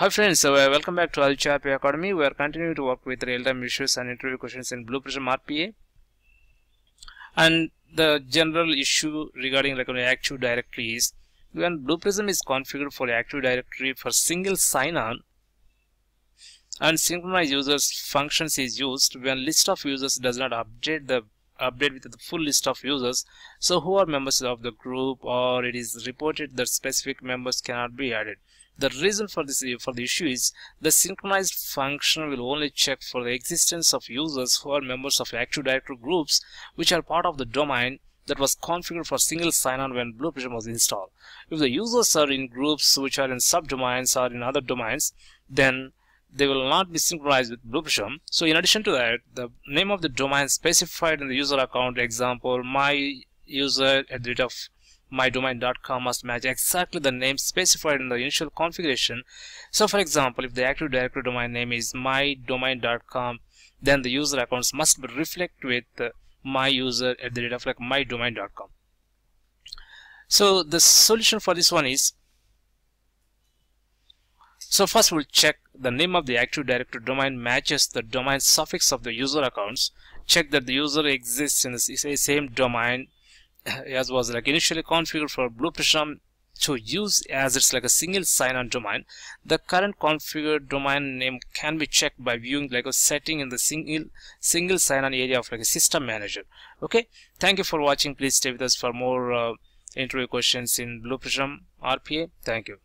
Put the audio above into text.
Hi friends, so uh, welcome back to Aditya RPA Academy. We are continuing to work with real-time issues and interview questions in Blue Prism RPA. And the general issue regarding like Active Directory is when Blue Prism is configured for Active Directory for single sign-on and synchronize users functions is used when list of users does not update the update with the full list of users so who are members of the group or it is reported that specific members cannot be added the reason for this for the issue is the synchronized function will only check for the existence of users who are members of active directory groups which are part of the domain that was configured for single sign-on when Blue Prism was installed if the users are in groups which are in subdomains or in other domains then they will not be synchronized with Blue Prism. So in addition to that, the name of the domain specified in the user account, example, my user at the rate of mydomain.com must match exactly the name specified in the initial configuration. So for example, if the Active Directory domain name is mydomain.com, then the user accounts must be reflect with uh, my user at the rate of like mydomain.com. So the solution for this one is so first we'll check the name of the Active Directory domain matches the domain suffix of the user accounts. Check that the user exists in the same domain as was like initially configured for Blue Prism to use as it's like a single sign-on domain. The current configured domain name can be checked by viewing like a setting in the single single sign-on area of like a system manager. Okay, thank you for watching. Please stay with us for more uh, interview questions in Blue Prism RPA. Thank you.